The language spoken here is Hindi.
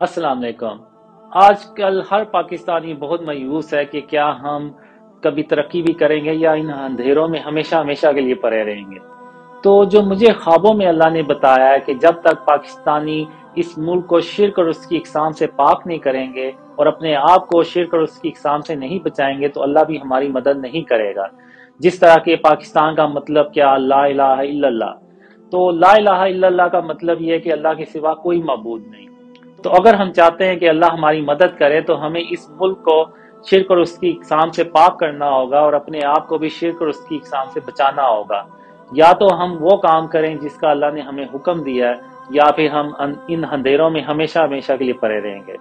अस्सलाम वालेकुम आजकल हर पाकिस्तानी बहुत मायूस है कि क्या हम कभी तरक्की भी करेंगे या इन अंधेरों में हमेशा हमेशा के लिए पड़े रहेंगे। तो जो मुझे ख्वाबों में अल्लाह ने बताया है कि जब तक पाकिस्तानी इस मुल्क को शिरक और उसकी इकसाम से पाक नहीं करेंगे और अपने आप को शिरक और उसकी इकसाम से नहीं बचाएँगे तो अल्लाह भी हमारी मदद नहीं करेगा। जिस तरह के पाकिस्तान का मतलब क्या? ला इलाहा इल्लल्लाह। तो ला इलाहा इल्लल्लाह का मतलब यह है कि अल्लाह के सिवा कोई मबूद नहीं। तो अगर हम चाहते हैं कि अल्लाह हमारी मदद करे तो हमें इस मुल्क को शिरक और उसकी इकसाम से पाक करना होगा और अपने आप को भी शिरक और उसकी इकसाम से बचाना होगा। या तो हम वो काम करें जिसका अल्लाह ने हमें हुक्म दिया है, या फिर हम इन अंधेरों में हमेशा हमेशा के लिए परे रहेंगे।